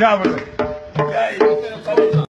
sa